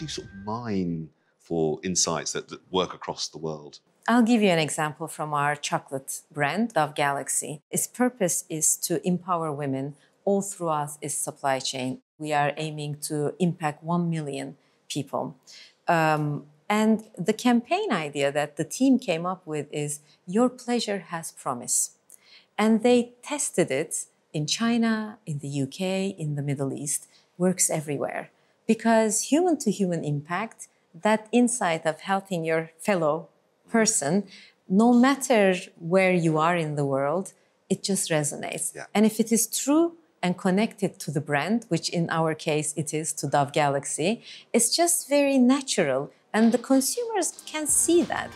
you sort of mine for insights that, that work across the world? I'll give you an example from our chocolate brand, Dove Galaxy. Its purpose is to empower women all throughout its supply chain. We are aiming to impact 1 million people. Um, and the campaign idea that the team came up with is Your pleasure has promise. And they tested it in China, in the UK, in the Middle East, works everywhere. Because human to human impact, that insight of helping your fellow person, no matter where you are in the world, it just resonates. Yeah. And if it is true and connected to the brand, which in our case it is to Dove Galaxy, it's just very natural and the consumers can see that.